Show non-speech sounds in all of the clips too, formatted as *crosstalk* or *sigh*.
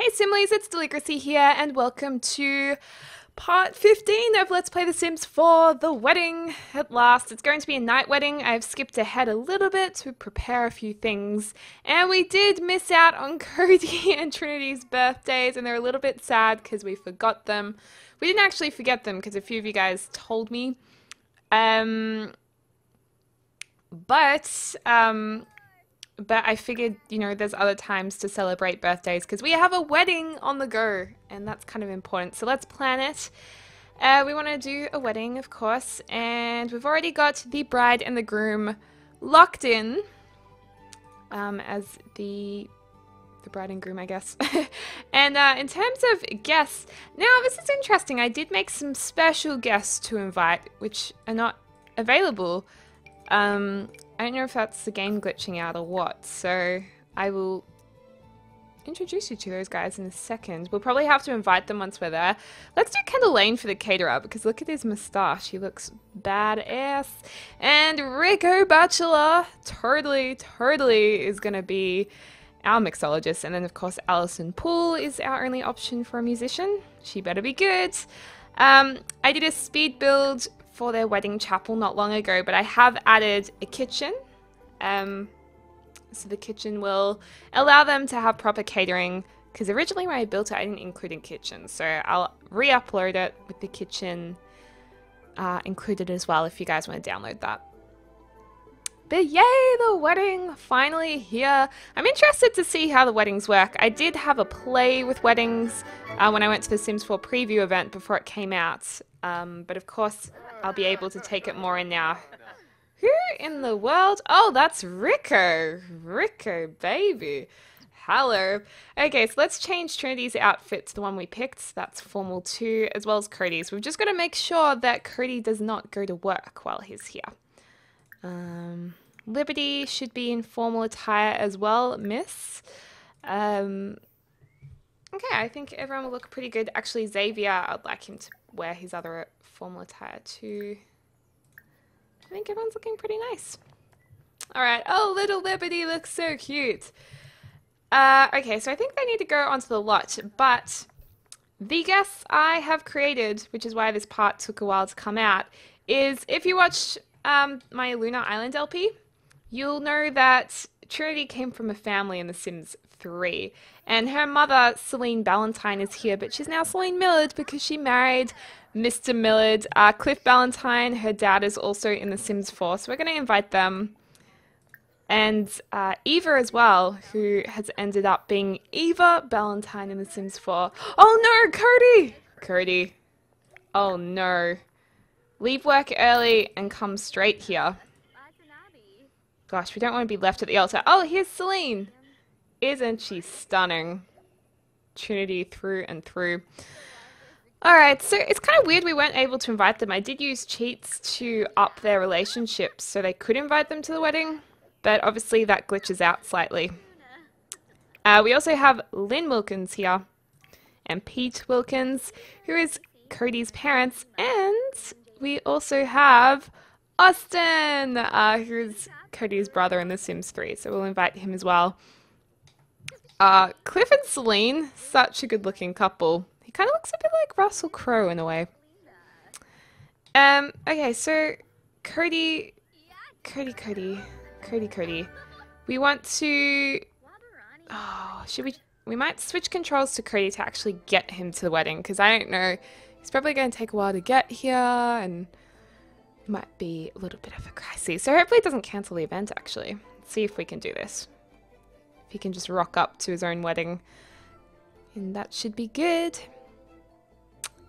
Hey Simlies, it's Deligracy here, and welcome to part 15 of Let's Play The Sims 4 The Wedding at last. It's going to be a night wedding. I've skipped ahead a little bit to prepare a few things, and we did miss out on *laughs* Cody and Trinity's birthdays, and they're a little bit sad because we forgot them. We didn't actually forget them because a few of you guys told me. Um, but um, but I figured, you know, there's other times to celebrate birthdays because we have a wedding on the go, and that's kind of important. So let's plan it. Uh, we want to do a wedding, of course, and we've already got the bride and the groom locked in um, as the the bride and groom, I guess. *laughs* and uh, in terms of guests, now this is interesting. I did make some special guests to invite, which are not available. Um, I don't know if that's the game glitching out or what, so I will introduce you to those guys in a second. We'll probably have to invite them once we're there. Let's do Kendall Lane for the caterer, because look at his moustache. He looks badass. And Rico Bachelor, totally, totally is going to be our mixologist. And then, of course, Alison Poole is our only option for a musician. She better be good. Um, I did a speed build for their wedding chapel not long ago, but I have added a kitchen. Um, so the kitchen will allow them to have proper catering because originally when I built it, I didn't include a kitchen. So I'll re-upload it with the kitchen uh, included as well if you guys want to download that. But yay, the wedding finally here. I'm interested to see how the weddings work. I did have a play with weddings uh, when I went to the Sims 4 preview event before it came out. Um, but of course, I'll be able to take it more in now. Who in the world? Oh, that's Rico. Rico, baby. Hello. Okay, so let's change Trinity's outfit to the one we picked. That's formal too, as well as Cody's. We've just got to make sure that Cody does not go to work while he's here. Um, Liberty should be in formal attire as well, miss. Um, okay, I think everyone will look pretty good. Actually, Xavier, I'd like him to wear his other formal attire too. I think everyone's looking pretty nice. Alright, oh, little Liberty looks so cute. Uh, okay, so I think they need to go onto the lot, but the guess I have created, which is why this part took a while to come out, is if you watch um, my Lunar Island LP, you'll know that Trinity came from a family in The Sims 3. And her mother, Celine Ballantyne, is here, but she's now Celine Millard because she married Mr. Millard. Uh, Cliff Ballantyne, her dad, is also in The Sims 4, so we're going to invite them. And uh, Eva as well, who has ended up being Eva Ballantyne in The Sims 4. Oh no, Cody! Cody. Oh no. Leave work early and come straight here. Gosh, we don't want to be left at the altar. Oh, here's Celine. Isn't she stunning? Trinity through and through. Alright, so it's kind of weird we weren't able to invite them. I did use cheats to up their relationship so they could invite them to the wedding, but obviously that glitches out slightly. Uh, we also have Lynn Wilkins here, and Pete Wilkins, who is Cody's parents, and we also have Austin, uh, who's Cody's brother in The Sims 3, so we'll invite him as well. Uh, Cliff and Celine, such a good looking couple. He kind of looks a bit like Russell Crowe in a way. Um, okay, so Cody, Cody, Cody, Cody, Cody. We want to, oh, should we, we might switch controls to Cody to actually get him to the wedding, because I don't know, he's probably going to take a while to get here, and might be a little bit of a crisis. So hopefully it doesn't cancel the event, actually. Let's see if we can do this. If he can just rock up to his own wedding. And that should be good.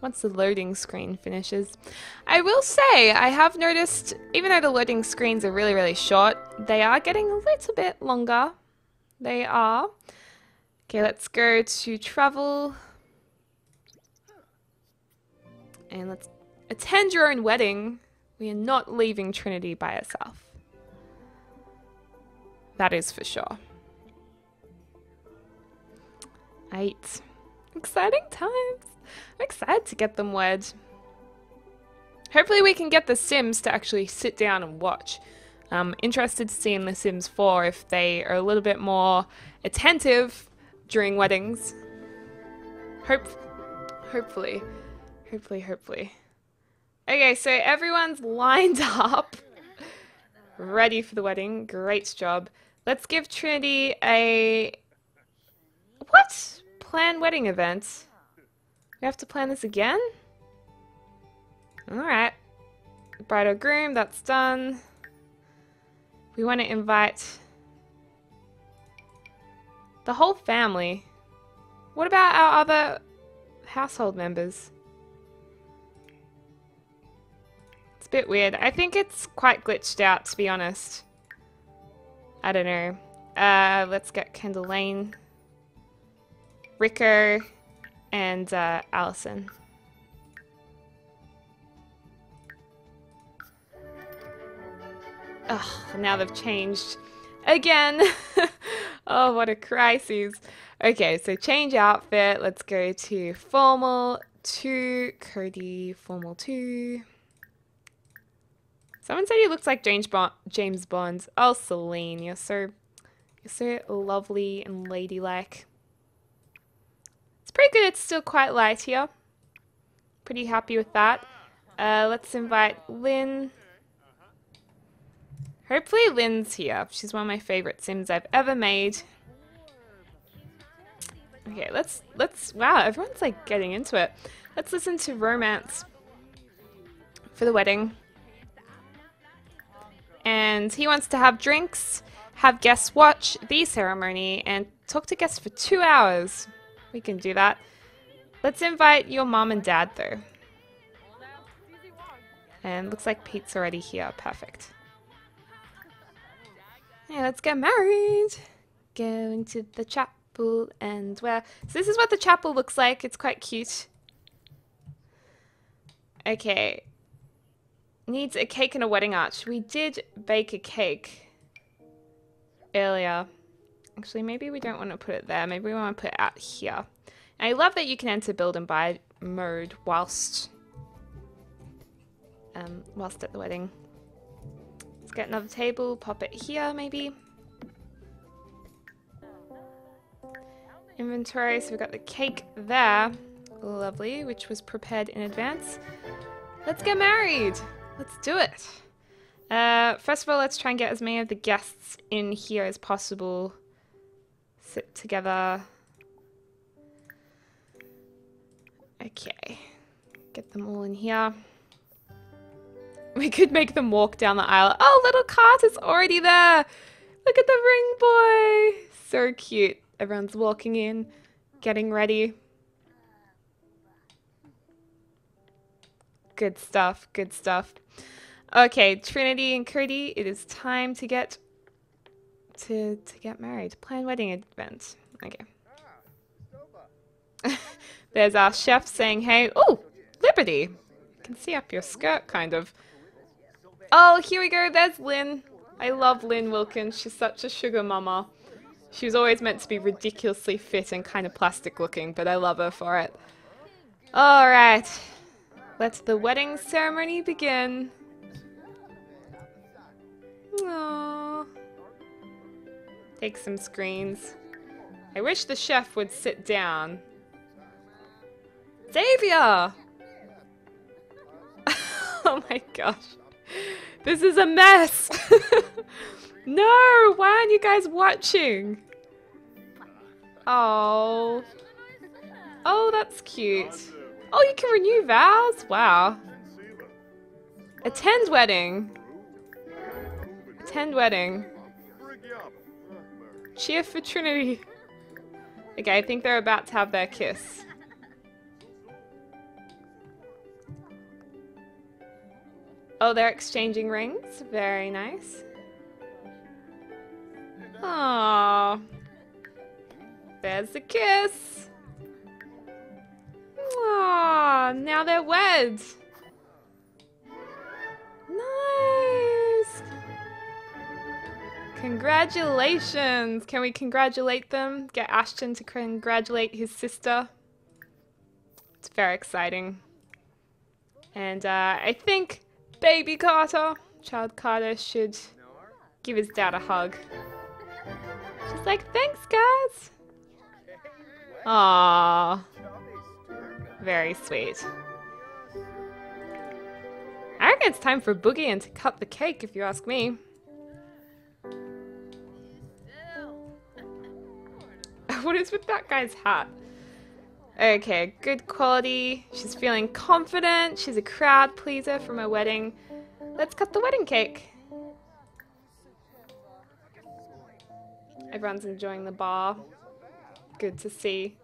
Once the loading screen finishes. I will say, I have noticed, even though the loading screens are really, really short, they are getting a little bit longer. They are. Okay, let's go to travel. And let's attend your own wedding. We are not leaving Trinity by herself. That is for sure. Eight. Exciting times. I'm excited to get them wed. Hopefully we can get the Sims to actually sit down and watch. I'm interested to see in The Sims 4 if they are a little bit more attentive during weddings. Hope, hopefully, hopefully, hopefully. Okay, so everyone's *laughs* lined up, ready for the wedding. Great job. Let's give Trinity a what? Plan wedding event. We have to plan this again? Alright. Bride or groom, that's done. We want to invite the whole family. What about our other household members? It's a bit weird. I think it's quite glitched out, to be honest. I don't know. Uh, let's get Kendall Lane, Rico, and uh, Allison. Oh, now they've changed again. *laughs* oh, what a crisis. Okay, so change outfit. Let's go to formal 2, Cody formal 2. Someone said he looks like James Bond. James Bond. Oh, Celine, you're so, you're so lovely and ladylike. It's pretty good. It's still quite light here. Pretty happy with that. Uh, let's invite Lynn. Hopefully Lynn's here. She's one of my favorite Sims I've ever made. Okay, let's, let's, wow, everyone's like getting into it. Let's listen to Romance for the wedding. And he wants to have drinks, have guests watch the ceremony, and talk to guests for two hours. We can do that. Let's invite your mom and dad though. And looks like Pete's already here. Perfect. Yeah, let's get married. Going to the chapel and where... So this is what the chapel looks like. It's quite cute. Okay. Needs a cake and a wedding arch. We did bake a cake earlier. Actually, maybe we don't want to put it there. Maybe we want to put it out here. And I love that you can enter build and buy mode whilst um, whilst at the wedding. Let's get another table, pop it here maybe. Inventory, so we've got the cake there. Lovely, which was prepared in advance. Let's get married! Let's do it! Uh, first of all, let's try and get as many of the guests in here as possible. Sit together. Okay. Get them all in here. We could make them walk down the aisle. Oh, little cart Carter's already there. Look at the ring boy. So cute. Everyone's walking in, getting ready. Good stuff, good stuff. Okay, Trinity and Cody, it is time to get to to get married. Plan wedding event. Okay. *laughs* There's our chef saying, hey, oh, Liberty. I can see up your skirt, kind of. Oh, here we go. There's Lynn. I love Lynn Wilkins. She's such a sugar mama. She was always meant to be ridiculously fit and kind of plastic looking, but I love her for it. Alright. Let the wedding ceremony begin. Aww. Take some screens. I wish the chef would sit down. Xavier! *laughs* oh my gosh. This is a mess! *laughs* no! Why aren't you guys watching? Oh. Oh, that's cute. Oh, you can renew vows? Wow. Attend wedding. Attend wedding. Cheer for Trinity. Okay, I think they're about to have their kiss. Oh, they're exchanging rings. Very nice. Aww. There's the kiss. Aww, now they're wed. Congratulations. Can we congratulate them? Get Ashton to congratulate his sister. It's very exciting. And uh, I think Baby Carter. Child Carter should give his dad a hug. She's like, thanks, guys. Aww. Very sweet. I reckon it's time for Boogie and to cut the cake, if you ask me. *laughs* what is with that guy's hat? Okay, good quality. She's feeling confident. She's a crowd pleaser for my wedding. Let's cut the wedding cake. Everyone's enjoying the bar. Good to see.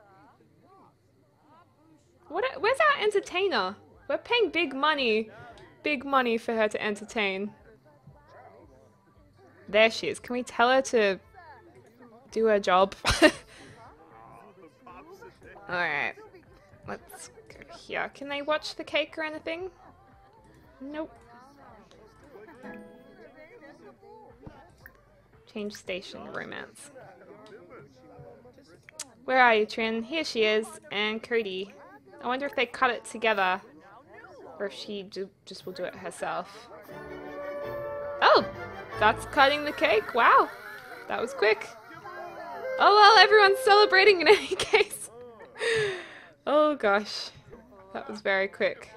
What? Where's our entertainer? We're paying big money, big money for her to entertain. There she is. Can we tell her to do her job? *laughs* Alright. Let's go here. Can they watch the cake or anything? Nope. Change station romance. Where are you, Trin? Here she is, and Cody. I wonder if they cut it together, or if she just will do it herself. Oh, that's cutting the cake. Wow, that was quick. Oh well, everyone's celebrating in any *laughs* case. Oh gosh, that was very quick.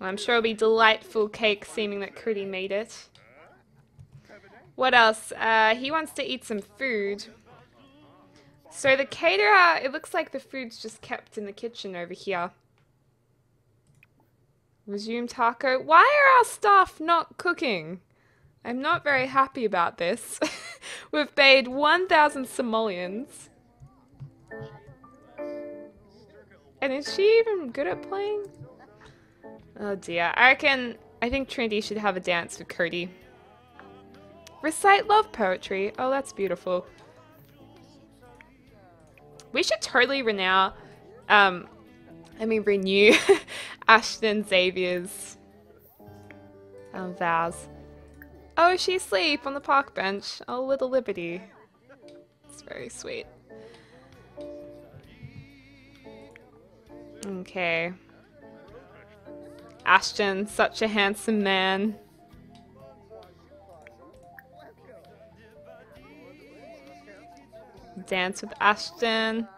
I'm sure it'll be delightful cake, seeming that Critty made it. What else? Uh, he wants to eat some food. So the caterer, it looks like the food's just kept in the kitchen over here. Resume taco. Why are our staff not cooking? I'm not very happy about this. *laughs* We've paid 1,000 simoleons. And is she even good at playing? Oh dear. I reckon, I think Trinity should have a dance with Cody. Recite love poetry. Oh, that's beautiful. We should totally renew, um, I mean renew *laughs* Ashton Xavier's um, vows. Oh, is she asleep on the park bench? Oh, little Liberty. It's very sweet. Okay. Ashton, such a handsome man. Dance with Ashton.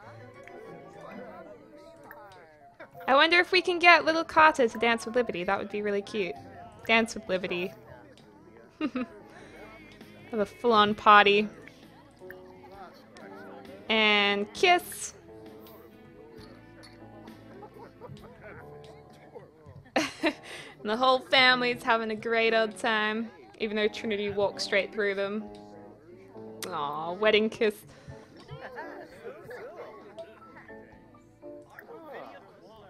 I wonder if we can get little Carter to dance with Liberty. That would be really cute. Dance with Liberty. Have a full-on party. And kiss. *laughs* and the whole family's having a great old time, even though Trinity walked straight through them. Aw, wedding kiss.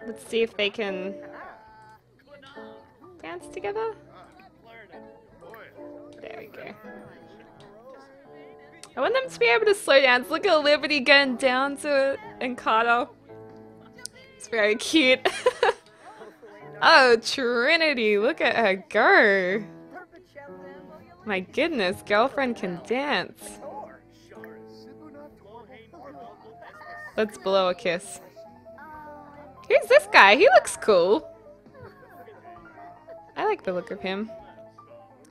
Let's see if they can dance together. I want them to be able to slow dance. Look at Liberty getting down to Carter. It's very cute. *laughs* oh, Trinity, look at her go. My goodness, girlfriend can dance. Let's blow a kiss. Who's this guy? He looks cool. I like the look of him.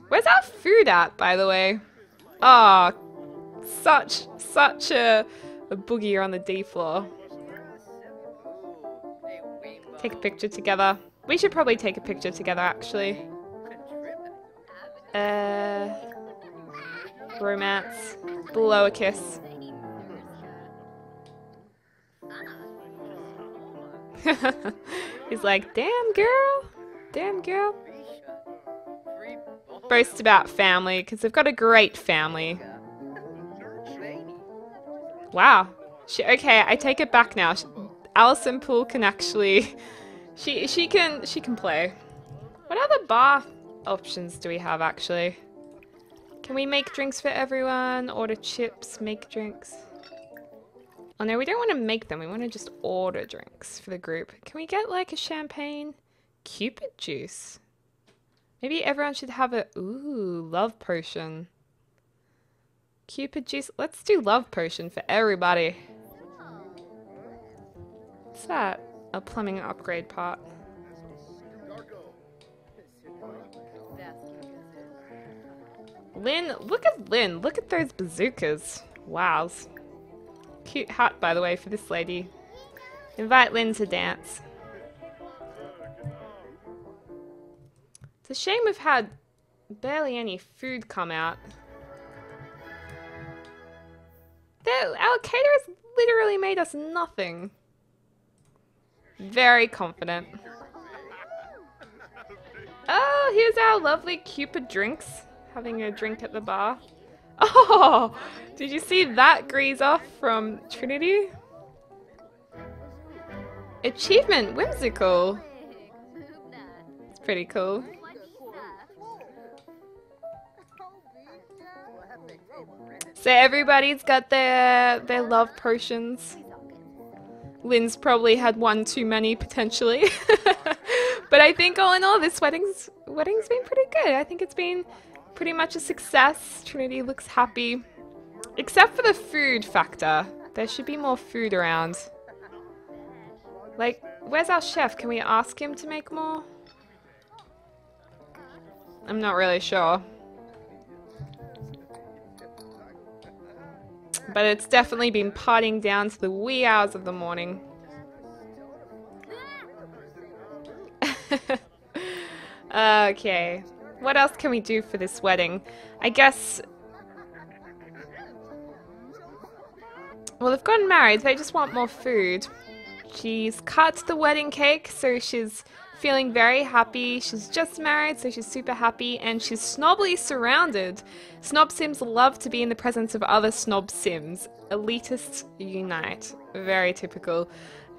Where's our food at, by the way? Ah, oh, such, such a, a boogie on the D floor. Take a picture together. We should probably take a picture together, actually. Uh, romance. Blow a kiss. *laughs* He's like, damn girl, damn girl. Boast about family, because they've got a great family. Wow. She, okay, I take it back now. Alison Poole can actually, *laughs* she she can she can play. What other bar options do we have actually? Can we make drinks for everyone? Order chips, make drinks. Oh no, we don't want to make them. We want to just order drinks for the group. Can we get like a champagne? Cupid juice. Maybe everyone should have a, ooh, love potion. Cupid juice. Let's do love potion for everybody. What's that? A plumbing upgrade pot. Lynn, look at Lynn. Look at those bazookas. Wows. Cute hat, by the way, for this lady. Invite Lynn to dance. It's a shame we've had barely any food come out. They're, our caterers literally made us nothing. Very confident. Oh, here's our lovely Cupid drinks. Having a drink at the bar. *laughs* Oh, did you see that grease off from Trinity? Achievement, whimsical. It's pretty cool. So everybody's got their their love potions. Lynn's probably had one too many potentially. *laughs* but I think all in all this wedding's wedding's been pretty good. I think it's been pretty much a success. Trinity looks happy. Except for the food factor. There should be more food around. Like, where's our chef? Can we ask him to make more? I'm not really sure. But it's definitely been partying down to the wee hours of the morning. *laughs* okay. What else can we do for this wedding? I guess... Well, they've gotten married. They just want more food. She's cut the wedding cake, so she's feeling very happy. She's just married, so she's super happy, and she's snobly surrounded. Snob Sims love to be in the presence of other Snob Sims. Elitists unite. Very typical.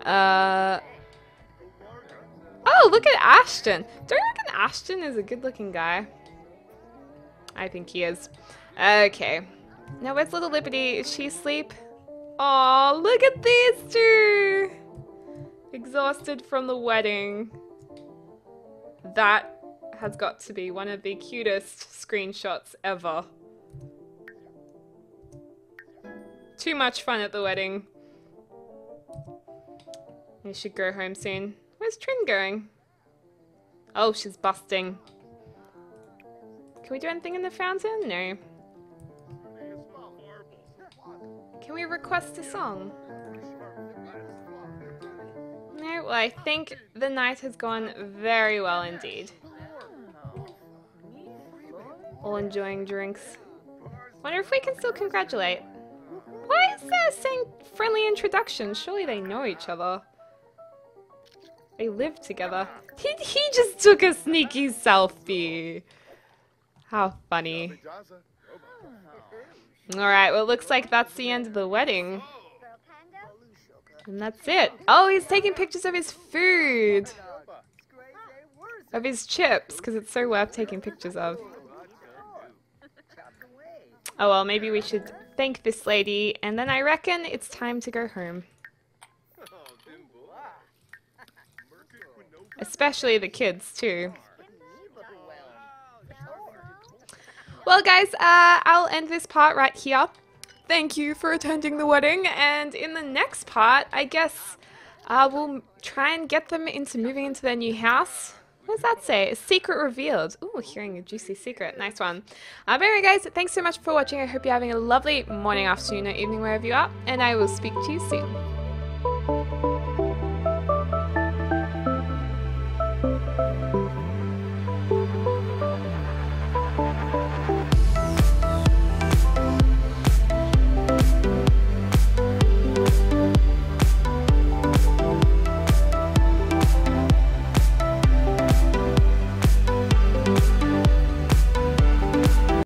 Uh... Oh, look at Ashton. Don't you reckon Ashton is a good-looking guy? I think he is. Okay. Now, where's Little Liberty? Is she asleep? Oh, look at these two! Exhausted from the wedding. That has got to be one of the cutest screenshots ever. Too much fun at the wedding. You should go home soon. Where's Trin going? Oh, she's busting. Can we do anything in the fountain? No. Can we request a song? Well, I think the night has gone very well indeed. All enjoying drinks. Wonder if we can still congratulate. Why is there saying friendly introduction? Surely they know each other. They live together. He, he just took a sneaky selfie. How funny. Alright, well it looks like that's the end of the wedding. And that's it. Oh, he's taking pictures of his food. Of his chips, because it's so worth taking pictures of. Oh well, maybe we should thank this lady, and then I reckon it's time to go home. Especially the kids, too. Well, guys, uh, I'll end this part right here thank you for attending the wedding. And in the next part, I guess uh, we'll try and get them into moving into their new house. What does that say? A secret revealed. Ooh, hearing a juicy secret. Nice one. Uh, but anyway, guys, thanks so much for watching. I hope you're having a lovely morning, afternoon, or evening wherever you are. And I will speak to you soon.